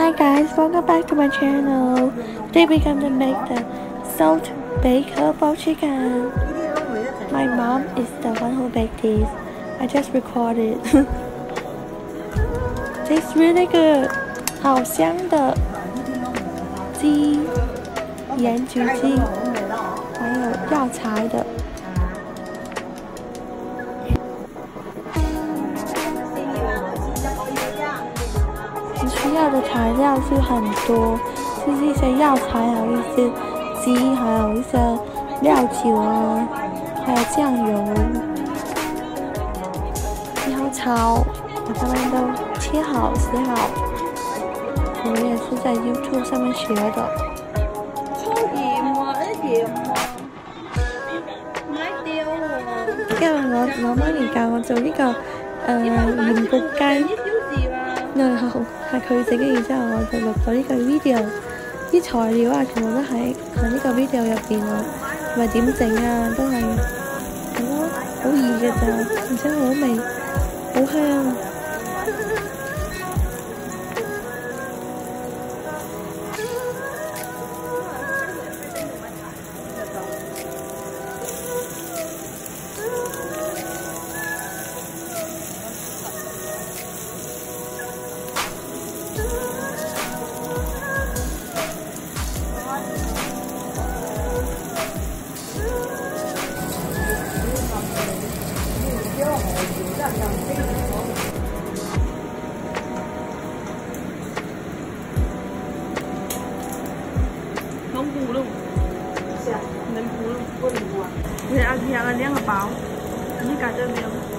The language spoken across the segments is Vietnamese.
Hi guys, welcome back to my channel. Today we're going to make the salt baked herbal chicken. My mom is the one who baked this. I just recorded. Tastes really good. 好香的鸡，盐焗鸡，还有药材的。 需要的材料是很多，就是一些药材，还有一些鸡，还有一些料酒啊，还有酱油，然后炒，把它们都切好、洗好。我也是在 YouTube 上面学的。超鹽喎，一鹽喎，買掉喎。因為我我媽咪教我做呢、個誒鹽焗雞。然後係佢整嘅，然之後我就錄咗呢個 video，啲材料啊全部都喺喺呢個 video 入邊啊，同埋點整啊都係好好易嘅咋，而且好味，好香。 贴了贴了两个包你感觉没有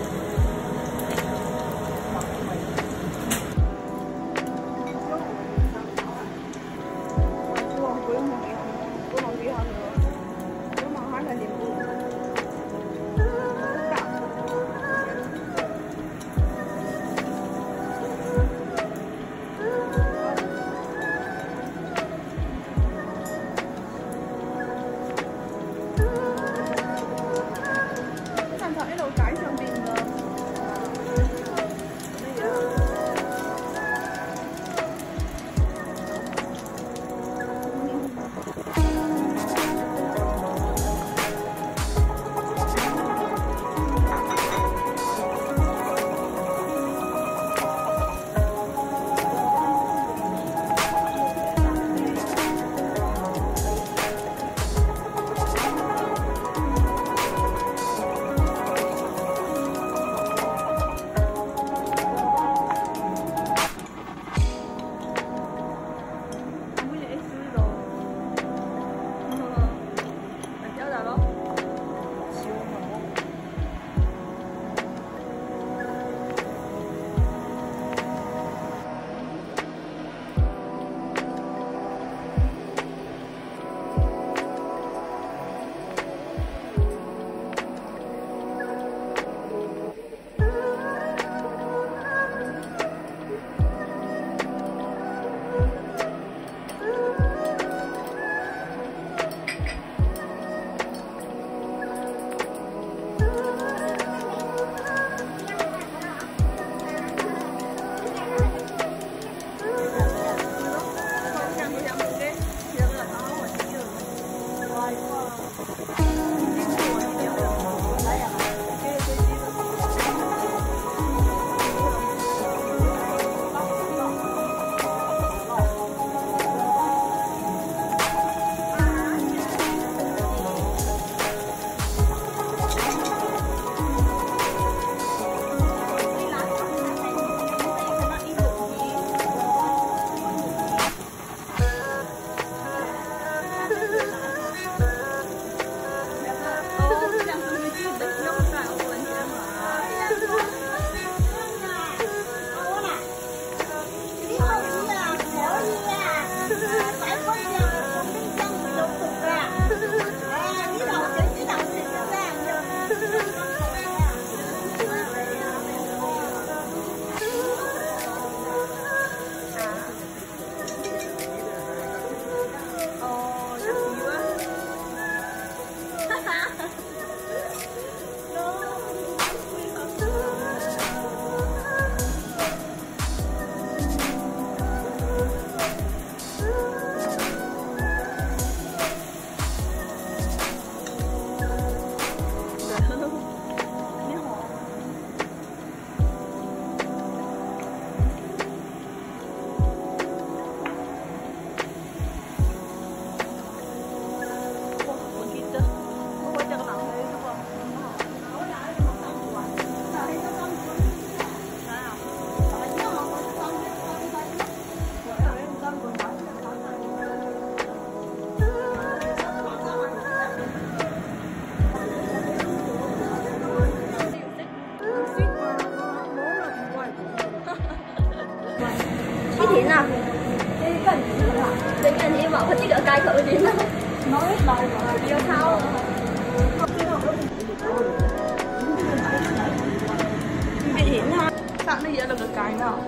là được cái nào?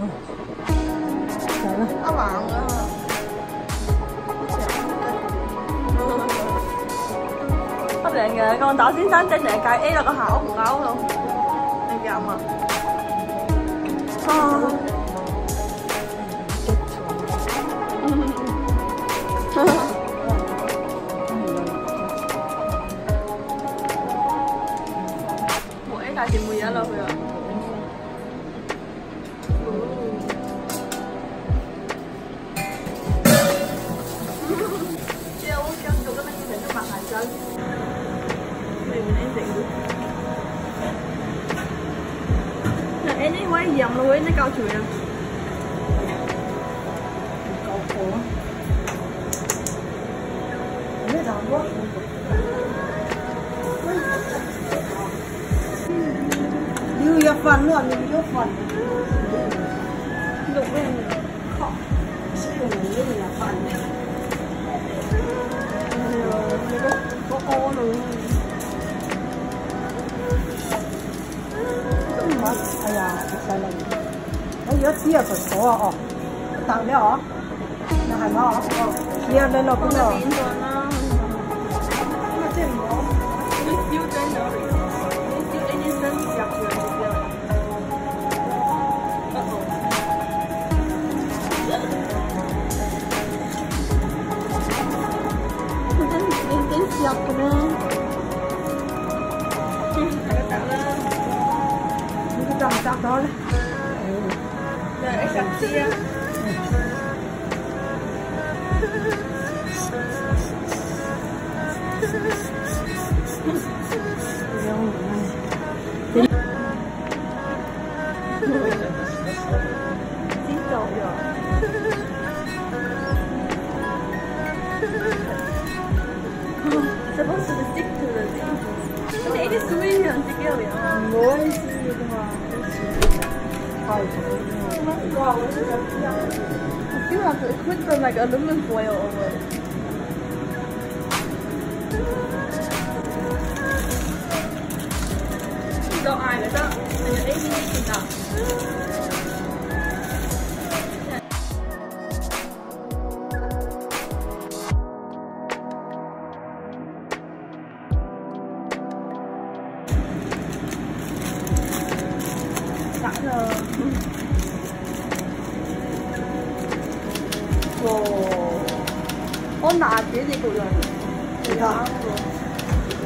Ừ. Ăn mạng à Không lẽ ngờ con tỏ chiến thắng trên lệ cái ý là có hảo không? Áo luôn Em dầm à Ờ. Mỗi cái gì mùi á lâu rồi cao luôn em cao chùi à? khổ quá. Yêu yêu phần luôn, Nó phải xia số à, ồ Tặng đấy à, Nó hành hả? Xia lên nó cũng Con Hãy subscribe cho kênh Ghiền Mì Gõ Để không bỏ lỡ những video hấp dẫn 对，小鸡。Supposed to stick to the thing. Today is really difficult. Nice. I feel like it could from like aluminum foil or what. Don't iron it up and then they can make up. Sẵn rồi. Ồ. Ôn chế gì của rồi. Thì đó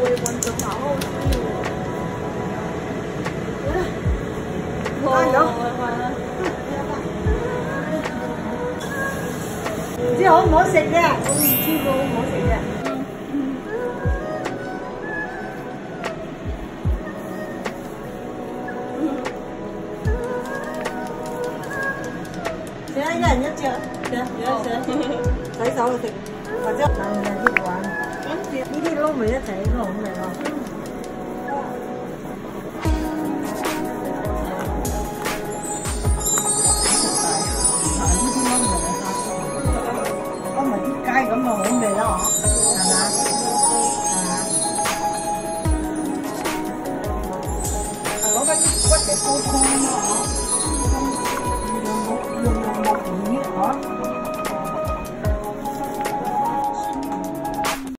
Quay quanh cho bảo không? Ai đó? Chứ không muốn xịt nha Ôi, chứ không muốn xịt nha Chưa? Thấy chắc là nhà đi quán Đi đi luôn mới thấy để cô thôn